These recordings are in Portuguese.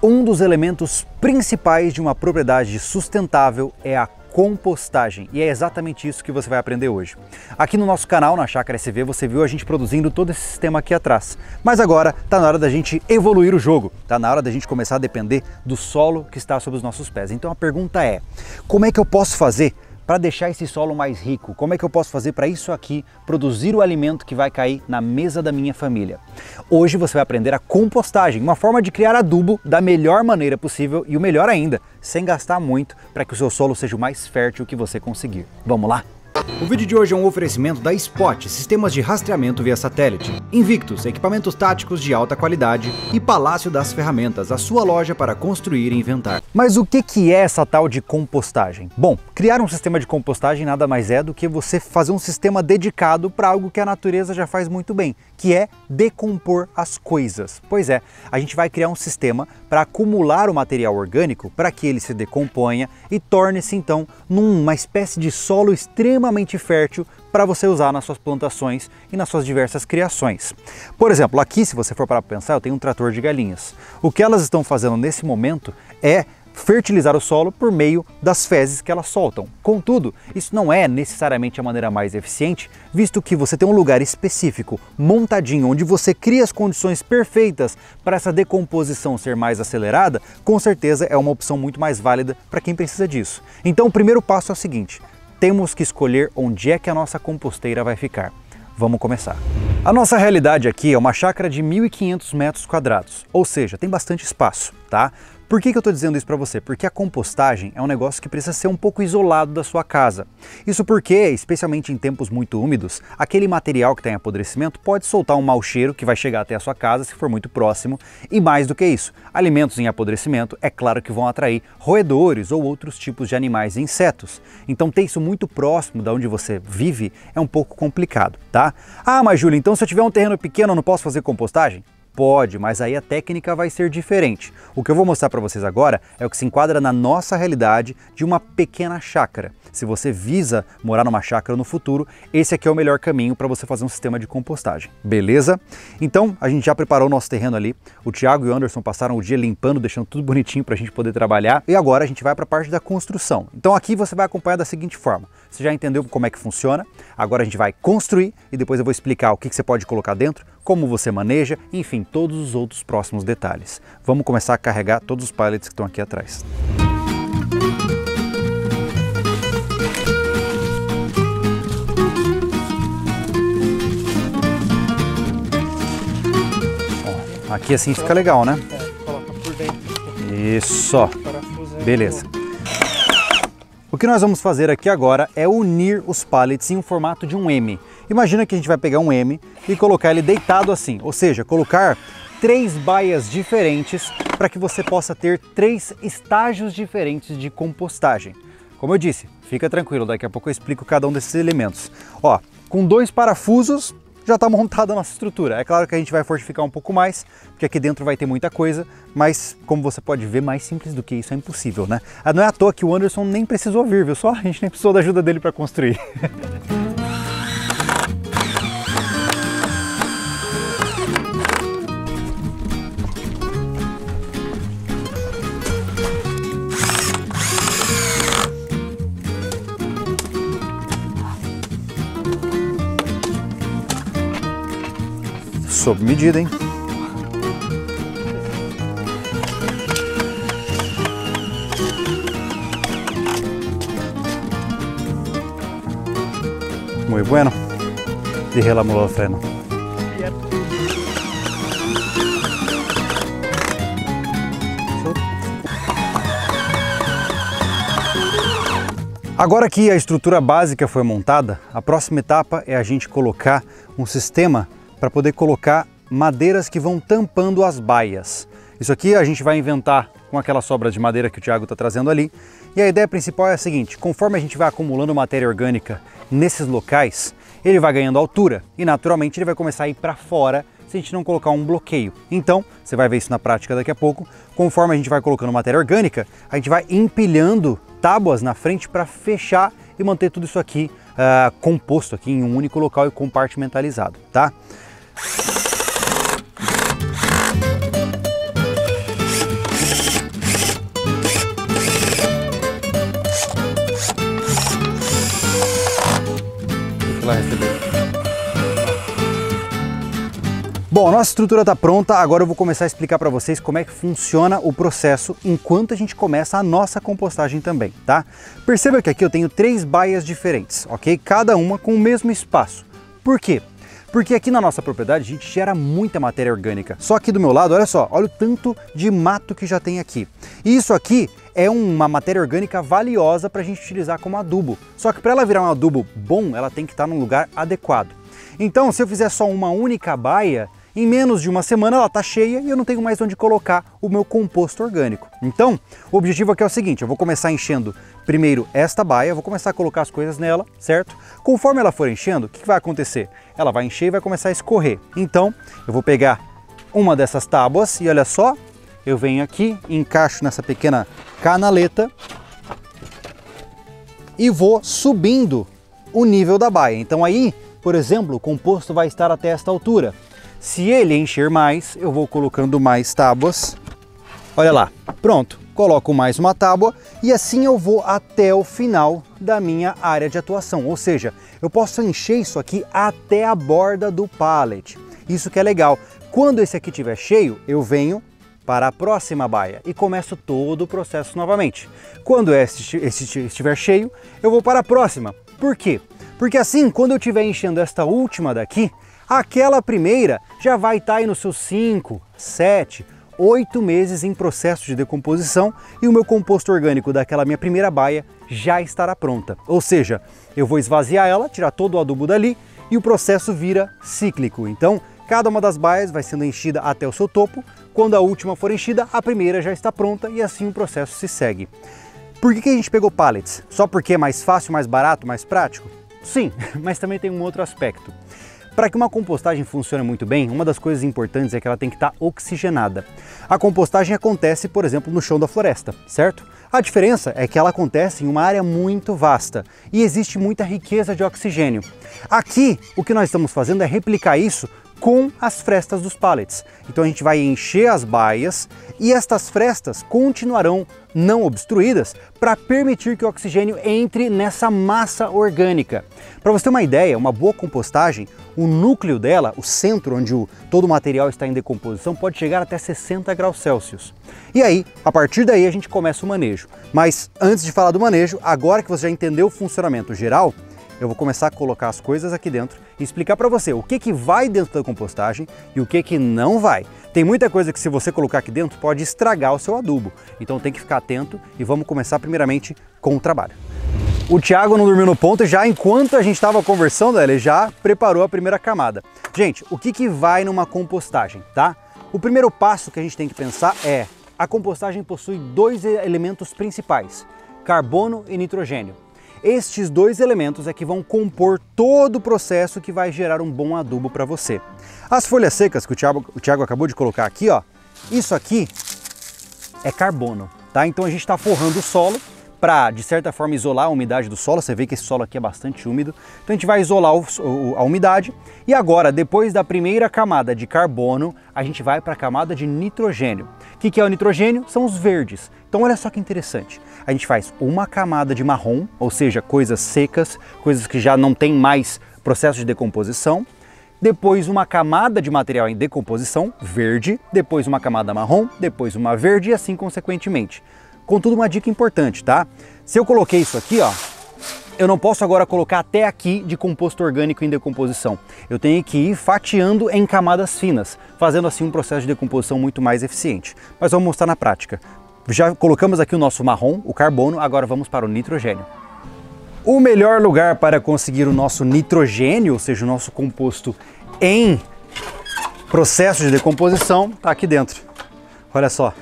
Um dos elementos principais de uma propriedade sustentável é a compostagem e é exatamente isso que você vai aprender hoje. Aqui no nosso canal, na Chácara SV, você viu a gente produzindo todo esse sistema aqui atrás. Mas agora está na hora da gente evoluir o jogo, está na hora da gente começar a depender do solo que está sob os nossos pés. Então a pergunta é, como é que eu posso fazer para deixar esse solo mais rico? Como é que eu posso fazer para isso aqui produzir o alimento que vai cair na mesa da minha família? Hoje você vai aprender a compostagem, uma forma de criar adubo da melhor maneira possível e o melhor ainda, sem gastar muito para que o seu solo seja o mais fértil que você conseguir. Vamos lá? O vídeo de hoje é um oferecimento da Spot, sistemas de rastreamento via satélite, Invictus, equipamentos táticos de alta qualidade e Palácio das Ferramentas, a sua loja para construir e inventar. Mas o que que é essa tal de compostagem? Bom, criar um sistema de compostagem nada mais é do que você fazer um sistema dedicado para algo que a natureza já faz muito bem, que é decompor as coisas. Pois é, a gente vai criar um sistema para acumular o material orgânico para que ele se decomponha e torne-se então numa espécie de solo extremamente fértil para você usar nas suas plantações e nas suas diversas criações. Por exemplo, aqui se você for para pensar, eu tenho um trator de galinhas. O que elas estão fazendo nesse momento é fertilizar o solo por meio das fezes que elas soltam. Contudo, isso não é necessariamente a maneira mais eficiente, visto que você tem um lugar específico, montadinho, onde você cria as condições perfeitas para essa decomposição ser mais acelerada, com certeza é uma opção muito mais válida para quem precisa disso. Então o primeiro passo é o seguinte, temos que escolher onde é que a nossa composteira vai ficar. Vamos começar. A nossa realidade aqui é uma chácara de 1.500 metros quadrados, ou seja, tem bastante espaço, tá? Por que, que eu estou dizendo isso para você? Porque a compostagem é um negócio que precisa ser um pouco isolado da sua casa. Isso porque, especialmente em tempos muito úmidos, aquele material que tem apodrecimento pode soltar um mau cheiro que vai chegar até a sua casa se for muito próximo. E mais do que isso, alimentos em apodrecimento é claro que vão atrair roedores ou outros tipos de animais e insetos. Então ter isso muito próximo da onde você vive é um pouco complicado, tá? Ah, mas Júlio, então se eu tiver um terreno pequeno eu não posso fazer compostagem? Pode, mas aí a técnica vai ser diferente. O que eu vou mostrar para vocês agora é o que se enquadra na nossa realidade de uma pequena chácara. Se você visa morar numa chácara no futuro, esse aqui é o melhor caminho para você fazer um sistema de compostagem, beleza? Então, a gente já preparou o nosso terreno ali, o Thiago e o Anderson passaram o dia limpando, deixando tudo bonitinho para a gente poder trabalhar, e agora a gente vai para a parte da construção. Então aqui você vai acompanhar da seguinte forma, você já entendeu como é que funciona, agora a gente vai construir e depois eu vou explicar o que, que você pode colocar dentro, como você maneja, enfim, todos os outros próximos detalhes. Vamos começar a carregar todos os pallets que estão aqui atrás. Ó, aqui assim fica legal, né? É. Isso. É Beleza. O que nós vamos fazer aqui agora é unir os pallets em um formato de um M. Imagina que a gente vai pegar um M e colocar ele deitado assim, ou seja, colocar três baias diferentes para que você possa ter três estágios diferentes de compostagem. Como eu disse, fica tranquilo, daqui a pouco eu explico cada um desses elementos. Ó, com dois parafusos já está montada a nossa estrutura. É claro que a gente vai fortificar um pouco mais, porque aqui dentro vai ter muita coisa, mas como você pode ver, mais simples do que isso é impossível, né? Ah, Não é à toa que o Anderson nem precisou vir, viu? Só a gente nem precisou da ajuda dele para construir. Sob medida, hein? Muy bueno. Dije la mula de freno. Agora que a estrutura básica foi montada, a próxima etapa é a gente colocar um sistema para poder colocar madeiras que vão tampando as baias. Isso aqui a gente vai inventar com aquela sobra de madeira que o Thiago está trazendo ali. E a ideia principal é a seguinte, conforme a gente vai acumulando matéria orgânica nesses locais, ele vai ganhando altura e naturalmente ele vai começar a ir para fora se a gente não colocar um bloqueio. Então, você vai ver isso na prática daqui a pouco, conforme a gente vai colocando matéria orgânica, a gente vai empilhando tábuas na frente para fechar e manter tudo isso aqui ah, composto aqui em um único local e compartimentalizado, tá? Lá receber. Bom, nossa estrutura está pronta, agora eu vou começar a explicar para vocês como é que funciona o processo enquanto a gente começa a nossa compostagem também, tá? Perceba que aqui eu tenho três baias diferentes, ok? Cada uma com o mesmo espaço. Por quê? Porque aqui na nossa propriedade a gente gera muita matéria orgânica. Só aqui do meu lado, olha só, olha o tanto de mato que já tem aqui. E isso aqui é uma matéria orgânica valiosa para a gente utilizar como adubo. Só que para ela virar um adubo bom, ela tem que estar num lugar adequado. Então, se eu fizer só uma única baia, em menos de uma semana ela está cheia e eu não tenho mais onde colocar o meu composto orgânico. Então, o objetivo aqui é o seguinte, eu vou começar enchendo primeiro esta baia, vou começar a colocar as coisas nela, certo? Conforme ela for enchendo, o que vai acontecer? Ela vai encher e vai começar a escorrer. Então, eu vou pegar uma dessas tábuas e olha só, eu venho aqui, encaixo nessa pequena canaleta e vou subindo o nível da baia. Então aí, por exemplo, o composto vai estar até esta altura. Se ele encher mais, eu vou colocando mais tábuas. Olha lá, pronto. Coloco mais uma tábua e assim eu vou até o final da minha área de atuação. Ou seja, eu posso encher isso aqui até a borda do pallet. Isso que é legal. Quando esse aqui estiver cheio, eu venho para a próxima baia e começo todo o processo novamente. Quando esse, esse estiver cheio, eu vou para a próxima. Por quê? Porque assim, quando eu estiver enchendo esta última daqui, aquela primeira já vai estar aí nos seus 5, 7, 8 meses em processo de decomposição e o meu composto orgânico daquela minha primeira baia já estará pronta. Ou seja, eu vou esvaziar ela, tirar todo o adubo dali e o processo vira cíclico. Então, cada uma das baias vai sendo enchida até o seu topo. Quando a última for enchida, a primeira já está pronta e assim o processo se segue. Por que, que a gente pegou pallets? Só porque é mais fácil, mais barato, mais prático? Sim, mas também tem um outro aspecto. Para que uma compostagem funcione muito bem, uma das coisas importantes é que ela tem que estar tá oxigenada. A compostagem acontece, por exemplo, no chão da floresta, certo? A diferença é que ela acontece em uma área muito vasta e existe muita riqueza de oxigênio. Aqui, o que nós estamos fazendo é replicar isso com as frestas dos pallets. Então a gente vai encher as baias e estas frestas continuarão não obstruídas para permitir que o oxigênio entre nessa massa orgânica. Para você ter uma ideia, uma boa compostagem, o núcleo dela, o centro onde o, todo o material está em decomposição, pode chegar até 60 graus Celsius. E aí, a partir daí a gente começa o manejo. Mas antes de falar do manejo, agora que você já entendeu o funcionamento geral, eu vou começar a colocar as coisas aqui dentro e explicar para você o que, que vai dentro da compostagem e o que, que não vai. Tem muita coisa que se você colocar aqui dentro pode estragar o seu adubo, então tem que ficar atento e vamos começar primeiramente com o trabalho. O Thiago não dormiu no ponto já enquanto a gente estava conversando, ele já preparou a primeira camada. Gente, o que, que vai numa compostagem, tá? O primeiro passo que a gente tem que pensar é a compostagem possui dois elementos principais, carbono e nitrogênio. Estes dois elementos é que vão compor todo o processo que vai gerar um bom adubo para você. As folhas secas que o Thiago, o Thiago acabou de colocar aqui, ó, isso aqui é carbono, tá? Então a gente está forrando o solo para, de certa forma, isolar a umidade do solo. Você vê que esse solo aqui é bastante úmido. Então a gente vai isolar o, a umidade. E agora, depois da primeira camada de carbono, a gente vai para a camada de nitrogênio. O que, que é o nitrogênio? São os verdes. Então olha só que interessante. A gente faz uma camada de marrom, ou seja, coisas secas, coisas que já não tem mais processo de decomposição. Depois uma camada de material em decomposição, verde, depois uma camada marrom, depois uma verde e assim consequentemente. Contudo, uma dica importante, tá? Se eu coloquei isso aqui, ó, eu não posso agora colocar até aqui de composto orgânico em decomposição. Eu tenho que ir fatiando em camadas finas, fazendo assim um processo de decomposição muito mais eficiente. Mas vamos mostrar na prática. Já colocamos aqui o nosso marrom, o carbono, agora vamos para o nitrogênio. O melhor lugar para conseguir o nosso nitrogênio, ou seja, o nosso composto em processo de decomposição, está aqui dentro. Olha só,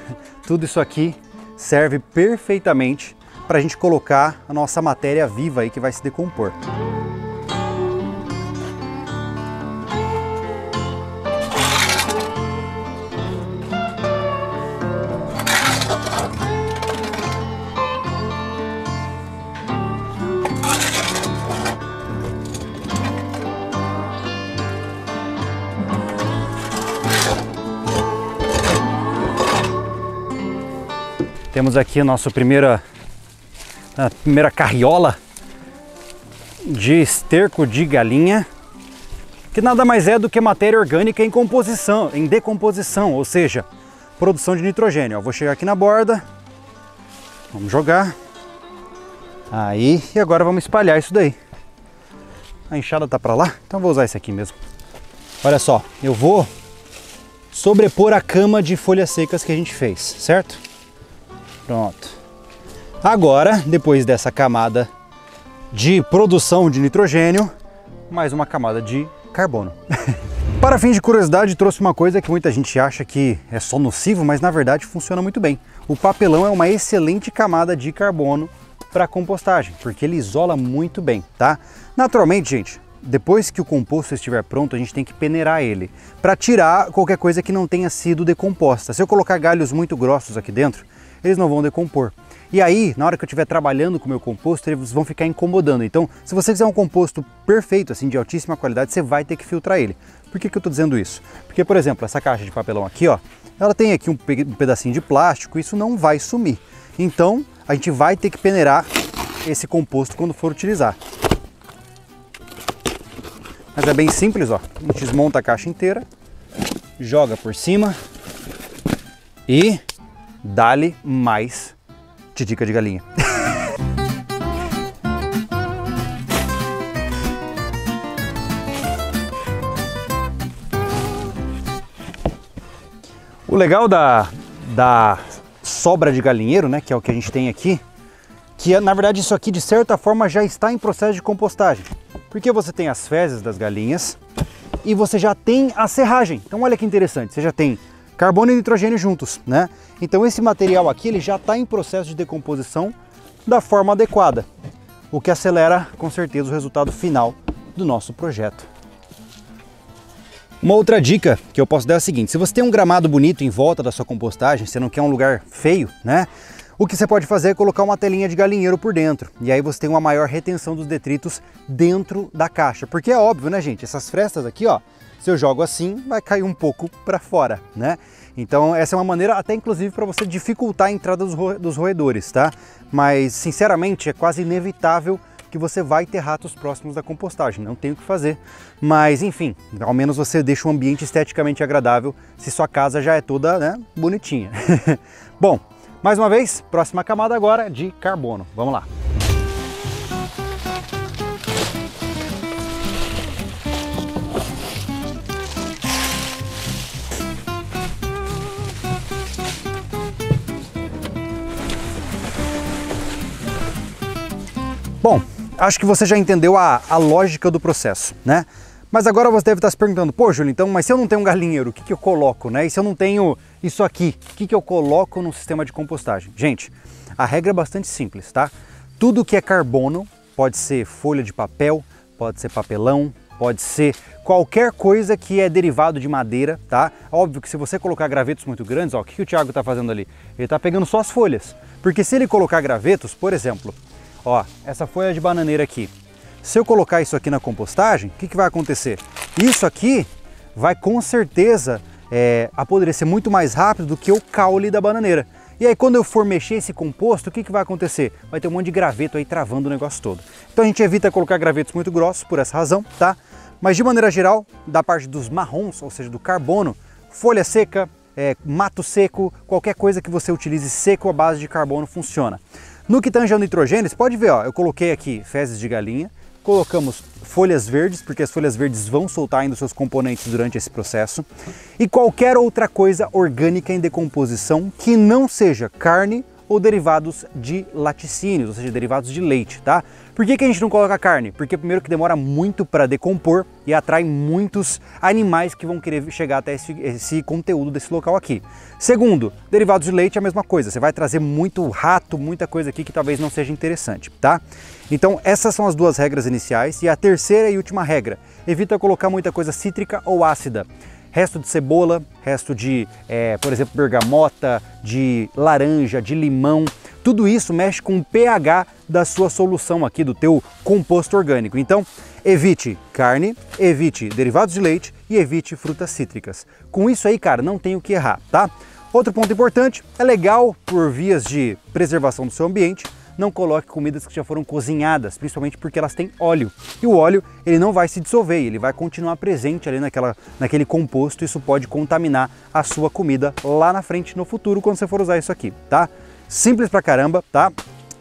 tudo isso aqui serve perfeitamente para a gente colocar a nossa matéria viva aí que vai se decompor. Temos aqui a nossa primeira, a primeira carriola de esterco de galinha que nada mais é do que matéria orgânica em composição, em decomposição, ou seja, produção de nitrogênio. Ó, vou chegar aqui na borda, vamos jogar, aí, e agora vamos espalhar isso daí. A enxada tá para lá, então vou usar esse aqui mesmo. Olha só, eu vou sobrepor a cama de folhas secas que a gente fez, certo? Pronto. Agora, depois dessa camada de produção de nitrogênio, mais uma camada de carbono. Para fins de curiosidade, trouxe uma coisa que muita gente acha que é só nocivo, mas na verdade funciona muito bem. O papelão é uma excelente camada de carbono para compostagem, porque ele isola muito bem, tá? Naturalmente, gente, depois que o composto estiver pronto, a gente tem que peneirar ele para tirar qualquer coisa que não tenha sido decomposta. Se eu colocar galhos muito grossos aqui dentro, eles não vão decompor. E aí, na hora que eu estiver trabalhando com o meu composto, eles vão ficar incomodando. Então, se você quiser um composto perfeito, assim, de altíssima qualidade, você vai ter que filtrar ele. Por que, que eu estou dizendo isso? Porque, por exemplo, essa caixa de papelão aqui, ó, ela tem aqui um pedacinho de plástico, isso não vai sumir. Então, a gente vai ter que peneirar esse composto quando for utilizar. Mas é bem simples, ó. A gente desmonta a caixa inteira, joga por cima e dá-lhe mais titica de galinha. o legal da, da sobra de galinheiro, né, que é o que a gente tem aqui, que na verdade isso aqui de certa forma já está em processo de compostagem, porque você tem as fezes das galinhas e você já tem a serragem. Então olha que interessante, você já tem carbono e nitrogênio juntos, né? Então esse material aqui ele já está em processo de decomposição da forma adequada, o que acelera com certeza o resultado final do nosso projeto. Uma outra dica que eu posso dar é a seguinte: se você tem um gramado bonito em volta da sua compostagem, você não quer um lugar feio, né? O que você pode fazer é colocar uma telinha de galinheiro por dentro. E aí você tem uma maior retenção dos detritos dentro da caixa. Porque é óbvio, né, gente? Essas frestas aqui, ó, se eu jogo assim, vai cair um pouco para fora, né? Então essa é uma maneira até inclusive para você dificultar a entrada dos, ro dos roedores, tá? Mas sinceramente é quase inevitável que você vai ter ratos próximos da compostagem, não tem o que fazer. Mas enfim, ao menos você deixa um ambiente esteticamente agradável se sua casa já é toda né, bonitinha. Bom, mais uma vez, próxima camada agora de carbono. Vamos lá. Bom, acho que você já entendeu a, a lógica do processo, né? Mas agora você deve estar se perguntando, pô, Júlio, então, mas se eu não tenho um galinheiro, o que, que eu coloco, né? E se eu não tenho isso aqui, o que, que eu coloco no sistema de compostagem? Gente, a regra é bastante simples, tá? Tudo que é carbono, pode ser folha de papel, pode ser papelão, pode ser qualquer coisa que é derivado de madeira, tá? Óbvio que se você colocar gravetos muito grandes, ó, o que, que o Thiago está fazendo ali? Ele está pegando só as folhas, porque se ele colocar gravetos, por exemplo, Ó, essa folha de bananeira aqui. Se eu colocar isso aqui na compostagem, o que, que vai acontecer? Isso aqui vai com certeza é, apodrecer muito mais rápido do que o caule da bananeira. E aí quando eu for mexer esse composto, o que, que vai acontecer? Vai ter um monte de graveto aí travando o negócio todo. Então a gente evita colocar gravetos muito grossos por essa razão, tá? Mas de maneira geral, da parte dos marrons, ou seja, do carbono, folha seca, é, mato seco, qualquer coisa que você utilize seco à base de carbono funciona. No que tange ao nitrogênio, você pode ver, ó, eu coloquei aqui fezes de galinha, colocamos folhas verdes, porque as folhas verdes vão soltar ainda seus componentes durante esse processo, e qualquer outra coisa orgânica em decomposição que não seja carne ou derivados de laticínios, ou seja, derivados de leite, tá? Por que, que a gente não coloca carne? Porque primeiro que demora muito para decompor e atrai muitos animais que vão querer chegar até esse, esse, conteúdo desse local aqui. Segundo, derivados de leite é a mesma coisa, você vai trazer muito rato, muita coisa aqui que talvez não seja interessante, tá? Então essas são as duas regras iniciais e a terceira e última regra, evita colocar muita coisa cítrica ou ácida resto de cebola, resto de, é, por exemplo, bergamota, de laranja, de limão, tudo isso mexe com o pH da sua solução aqui, do teu composto orgânico. Então, evite carne, evite derivados de leite e evite frutas cítricas. Com isso aí, cara, não tem o que errar, tá? Outro ponto importante, é legal por vias de preservação do seu ambiente, não coloque comidas que já foram cozinhadas, principalmente porque elas têm óleo. E o óleo ele não vai se dissolver, ele vai continuar presente ali naquela, naquele composto. Isso pode contaminar a sua comida lá na frente, no futuro, quando você for usar isso aqui, tá? Simples pra caramba, tá?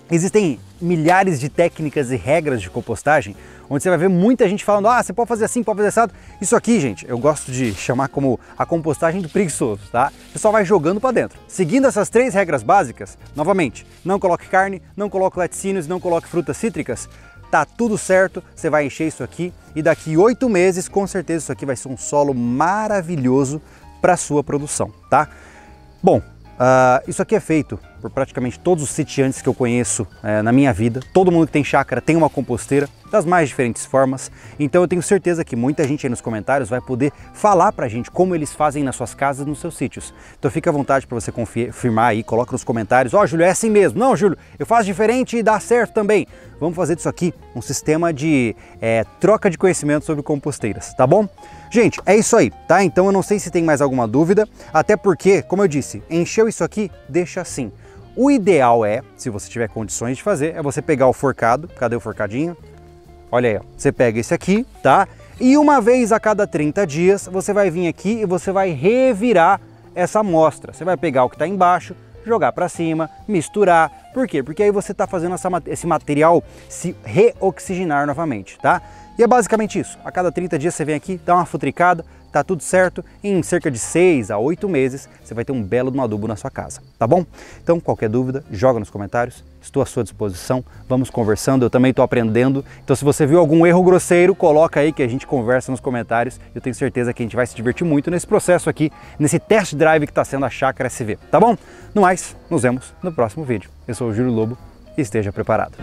Existem milhares de técnicas e regras de compostagem, onde você vai ver muita gente falando, ah, você pode fazer assim, pode fazer assado. Isso aqui, gente, eu gosto de chamar como a compostagem do preguiçoso, tá? Você só vai jogando para dentro. Seguindo essas três regras básicas, novamente, não coloque carne, não coloque laticínios, não coloque frutas cítricas, tá tudo certo, você vai encher isso aqui e daqui oito meses, com certeza, isso aqui vai ser um solo maravilhoso para sua produção, tá? Bom, Uh, isso aqui é feito por praticamente todos os sitiantes que eu conheço uh, na minha vida. Todo mundo que tem chácara tem uma composteira das mais diferentes formas. Então eu tenho certeza que muita gente aí nos comentários vai poder falar pra gente como eles fazem nas suas casas, nos seus sítios. Então fica à vontade para você confirmar aí, coloca nos comentários. Ó, oh, Júlio, é assim mesmo. Não, Júlio, eu faço diferente e dá certo também. Vamos fazer disso aqui um sistema de é, troca de conhecimento sobre composteiras, tá bom? Gente, é isso aí, tá? Então eu não sei se tem mais alguma dúvida, até porque, como eu disse, encheu isso aqui, deixa assim. O ideal é, se você tiver condições de fazer, é você pegar o forcado, cadê o forcadinho? Olha aí, ó. você pega esse aqui, tá? E uma vez a cada 30 dias, você vai vir aqui e você vai revirar essa amostra. Você vai pegar o que está embaixo, jogar para cima, misturar. Por quê? Porque aí você está fazendo essa, esse material se reoxigenar novamente, tá? E é basicamente isso. A cada 30 dias você vem aqui, dá uma futricada, tá tudo certo. Em cerca de 6 a 8 meses você vai ter um belo de um adubo na sua casa, tá bom? Então, qualquer dúvida, joga nos comentários. Estou à sua disposição. Vamos conversando. Eu também estou aprendendo. Então, se você viu algum erro grosseiro, coloca aí que a gente conversa nos comentários. Eu tenho certeza que a gente vai se divertir muito nesse processo aqui, nesse test drive que está sendo a Chácara SV, tá bom? No mais, nos vemos no próximo vídeo. Eu sou o Júlio Lobo e esteja preparado.